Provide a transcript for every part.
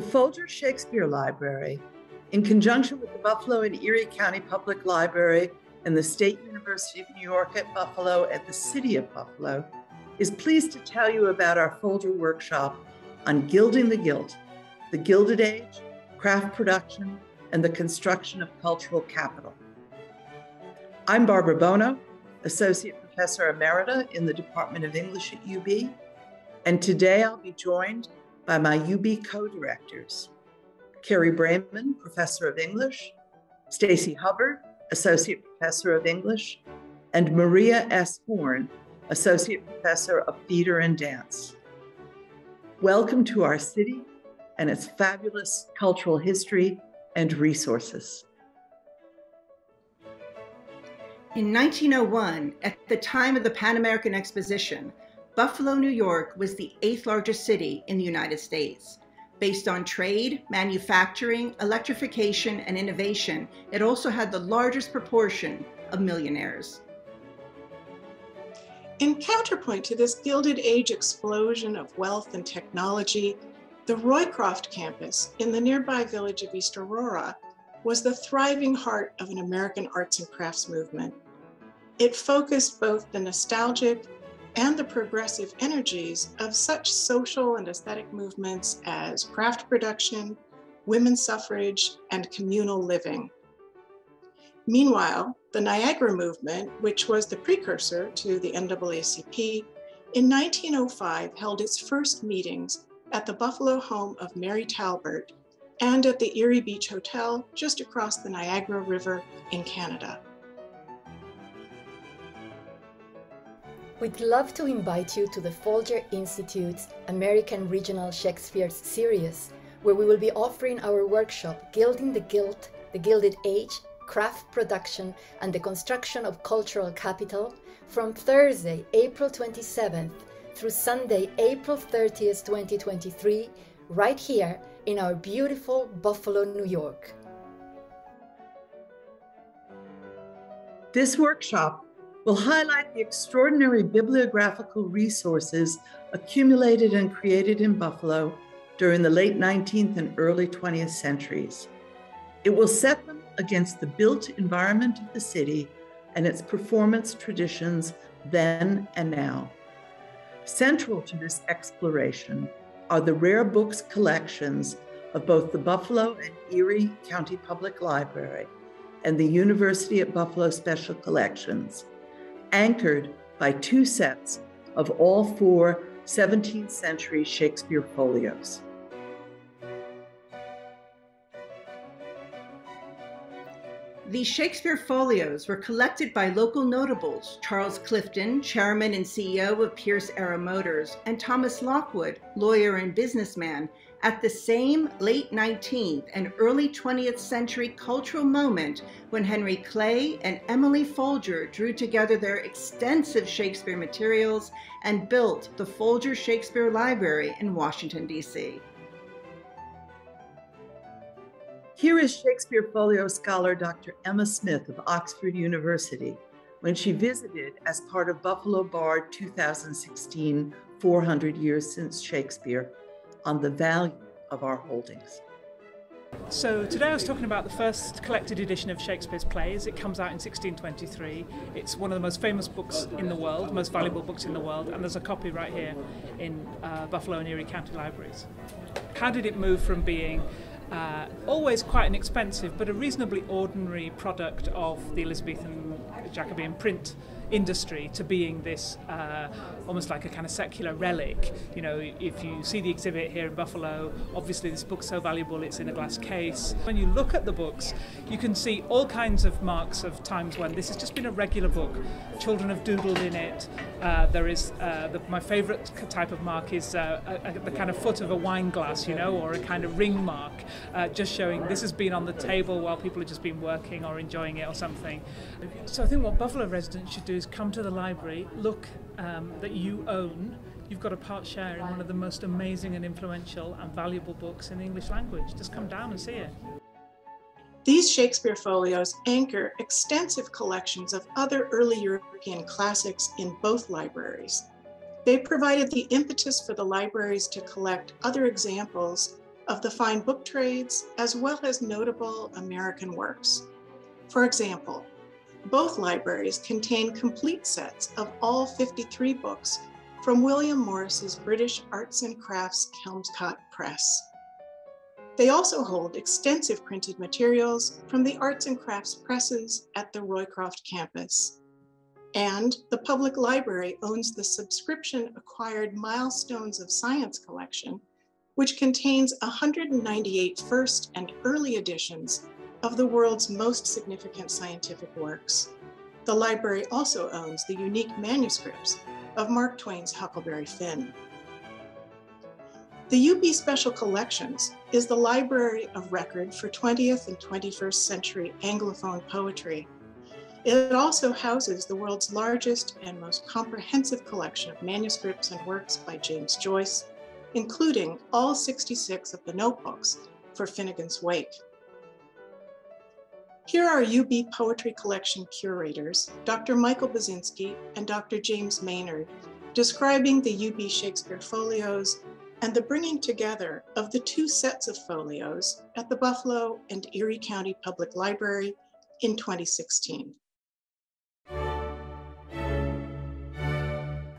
The Folger Shakespeare Library, in conjunction with the Buffalo and Erie County Public Library and the State University of New York at Buffalo and the City of Buffalo, is pleased to tell you about our Folger workshop on gilding the gilt, the Gilded Age, craft production, and the construction of cultural capital. I'm Barbara Bono, Associate Professor Emerita in the Department of English at UB, and today I'll be joined by my UB co-directors, Carrie Bramen, Professor of English, Stacy Hubbard, Associate Professor of English, and Maria S. Horne, Associate Professor of Theater and Dance. Welcome to our city and its fabulous cultural history and resources. In 1901, at the time of the Pan American Exposition, Buffalo, New York was the eighth largest city in the United States. Based on trade, manufacturing, electrification, and innovation, it also had the largest proportion of millionaires. In counterpoint to this Gilded Age explosion of wealth and technology, the Roycroft campus in the nearby village of East Aurora was the thriving heart of an American arts and crafts movement. It focused both the nostalgic and the progressive energies of such social and aesthetic movements as craft production, women's suffrage, and communal living. Meanwhile, the Niagara movement, which was the precursor to the NAACP, in 1905 held its first meetings at the Buffalo home of Mary Talbert and at the Erie Beach Hotel just across the Niagara River in Canada. We'd love to invite you to the Folger Institute's American Regional Shakespeare series, where we will be offering our workshop Gilding the Gilt, the Gilded Age, Craft Production, and the Construction of Cultural Capital from Thursday, April 27th through Sunday, April 30th, 2023, right here in our beautiful Buffalo, New York. This workshop will highlight the extraordinary bibliographical resources accumulated and created in Buffalo during the late 19th and early 20th centuries. It will set them against the built environment of the city and its performance traditions then and now. Central to this exploration are the rare books collections of both the Buffalo and Erie County Public Library and the University at Buffalo Special Collections, anchored by two sets of all four 17th century Shakespeare folios. These Shakespeare folios were collected by local notables Charles Clifton, chairman and CEO of Pierce Arrow Motors, and Thomas Lockwood, lawyer and businessman, at the same late 19th and early 20th century cultural moment when Henry Clay and Emily Folger drew together their extensive Shakespeare materials and built the Folger Shakespeare Library in Washington, D.C. Here is Shakespeare folio scholar Dr. Emma Smith of Oxford University when she visited as part of Buffalo Bard 2016 400 Years Since Shakespeare on the value of our holdings. So today I was talking about the first collected edition of Shakespeare's plays. It comes out in 1623. It's one of the most famous books in the world, most valuable books in the world, and there's a copy right here in uh, Buffalo and Erie County Libraries. How did it move from being uh, always quite an expensive but a reasonably ordinary product of the Elizabethan Jacobean print industry to being this uh, almost like a kind of secular relic. You know, if you see the exhibit here in Buffalo, obviously this book's so valuable it's in a glass case. When you look at the books, you can see all kinds of marks of times when this has just been a regular book. Children have doodled in it. Uh, there is uh, the, my favourite type of mark is uh, a, a, the kind of foot of a wine glass, you know, or a kind of ring mark, uh, just showing this has been on the table while people have just been working or enjoying it or something. So I think what Buffalo residents should do is come to the library, look um, that you own, you've got a part share in one of the most amazing and influential and valuable books in the English language. Just come down and see it. These Shakespeare folios anchor extensive collections of other early European classics in both libraries. They provided the impetus for the libraries to collect other examples of the fine book trades as well as notable American works. For example, both libraries contain complete sets of all 53 books from William Morris's British Arts and Crafts Kelmscott Press. They also hold extensive printed materials from the arts and crafts presses at the Roycroft campus. And the public library owns the subscription acquired Milestones of Science collection, which contains 198 first and early editions of the world's most significant scientific works. The library also owns the unique manuscripts of Mark Twain's Huckleberry Finn. The UB Special Collections is the library of record for 20th and 21st century Anglophone poetry. It also houses the world's largest and most comprehensive collection of manuscripts and works by James Joyce, including all 66 of the notebooks for Finnegans Wake. Here are UB Poetry Collection curators, Dr. Michael Basinski and Dr. James Maynard, describing the UB Shakespeare folios and the bringing together of the two sets of folios at the Buffalo and Erie County Public Library in 2016.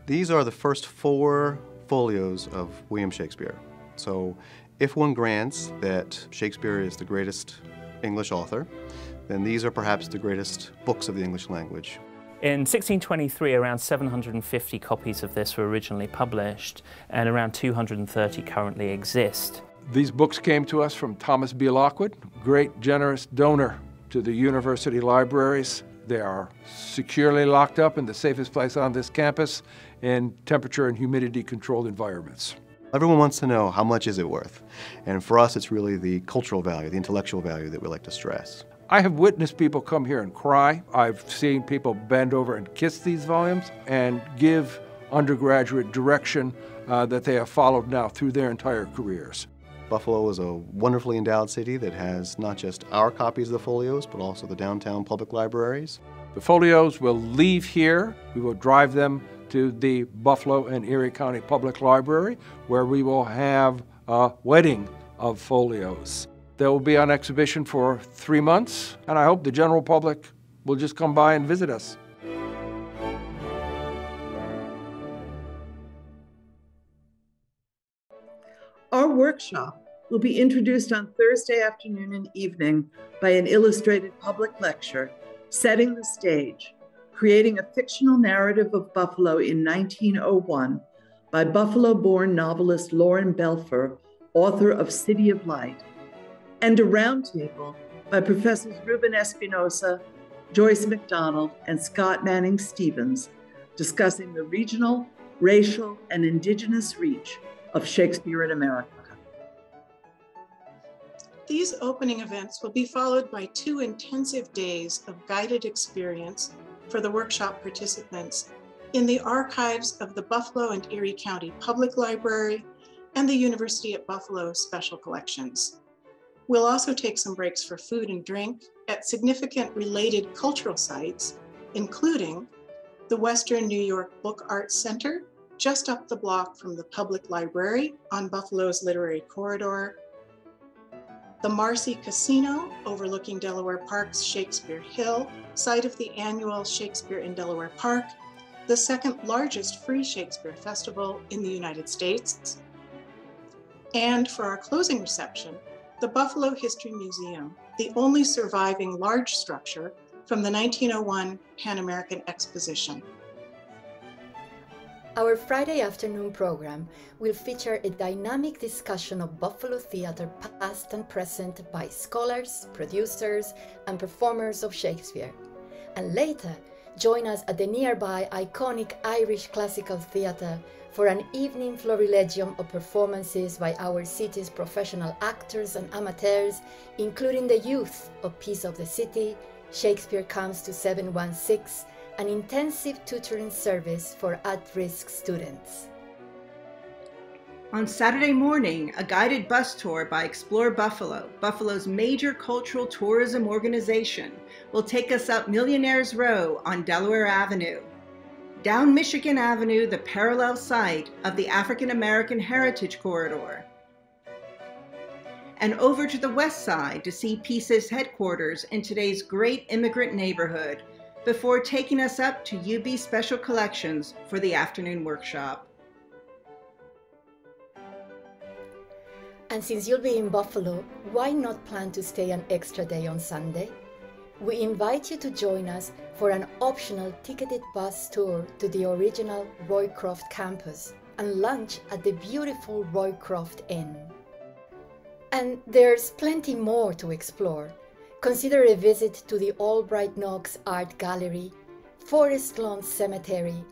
These are the first four folios of William Shakespeare. So if one grants that Shakespeare is the greatest English author, then these are perhaps the greatest books of the English language. In 1623, around 750 copies of this were originally published, and around 230 currently exist. These books came to us from Thomas B. Lockwood, great generous donor to the university libraries. They are securely locked up in the safest place on this campus in temperature and humidity controlled environments. Everyone wants to know how much is it worth? And for us, it's really the cultural value, the intellectual value that we like to stress. I have witnessed people come here and cry. I've seen people bend over and kiss these volumes and give undergraduate direction uh, that they have followed now through their entire careers. Buffalo is a wonderfully endowed city that has not just our copies of the folios, but also the downtown public libraries. The folios will leave here. We will drive them to the Buffalo and Erie County Public Library, where we will have a wedding of folios. They will be on exhibition for three months, and I hope the general public will just come by and visit us. Our workshop will be introduced on Thursday afternoon and evening by an illustrated public lecture, Setting the Stage, creating a fictional narrative of Buffalo in 1901 by Buffalo born novelist Lauren Belfer, author of City of Light and a roundtable by Professors Ruben Espinosa, Joyce MacDonald, and Scott Manning Stevens discussing the regional, racial, and indigenous reach of Shakespeare in America. These opening events will be followed by two intensive days of guided experience for the workshop participants in the archives of the Buffalo and Erie County Public Library and the University at Buffalo Special Collections. We'll also take some breaks for food and drink at significant related cultural sites, including the Western New York Book Arts Center, just up the block from the public library on Buffalo's Literary Corridor, the Marcy Casino overlooking Delaware Park's Shakespeare Hill, site of the annual Shakespeare in Delaware Park, the second largest free Shakespeare festival in the United States. And for our closing reception, the Buffalo History Museum, the only surviving large structure from the 1901 Pan American Exposition. Our Friday afternoon program will feature a dynamic discussion of Buffalo theater past and present by scholars, producers, and performers of Shakespeare. And later, join us at the nearby iconic Irish Classical Theatre for an evening florilegium of performances by our city's professional actors and amateurs, including the youth of Peace of the City, Shakespeare Comes to 716, an intensive tutoring service for at risk students. On Saturday morning, a guided bus tour by Explore Buffalo, Buffalo's major cultural tourism organization, will take us up Millionaires Row on Delaware Avenue down Michigan Avenue, the parallel site of the African American Heritage Corridor. and over to the west side to see PISA's headquarters in today's great immigrant neighborhood before taking us up to UB Special Collections for the afternoon workshop. And since you'll be in Buffalo, why not plan to stay an extra day on Sunday? We invite you to join us for an optional ticketed bus tour to the original Roycroft campus and lunch at the beautiful Roycroft Inn. And there's plenty more to explore. Consider a visit to the Albright Knox Art Gallery, Forest Lawn Cemetery,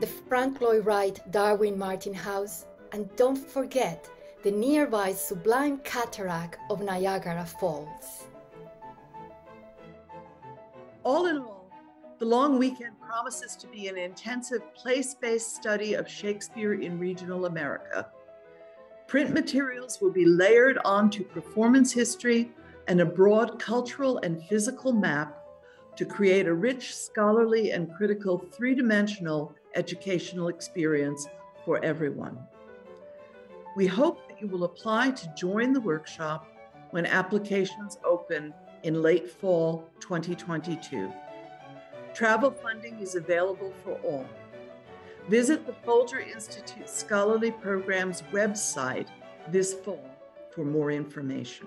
the Frank Lloyd Wright Darwin Martin House, and don't forget the nearby sublime cataract of Niagara Falls. All in all, the long weekend promises to be an intensive place based study of Shakespeare in regional America. Print materials will be layered onto performance history and a broad cultural and physical map to create a rich, scholarly, and critical three dimensional educational experience for everyone. We hope you will apply to join the workshop when applications open in late fall 2022. Travel funding is available for all. Visit the Folger Institute Scholarly Program's website this fall for more information.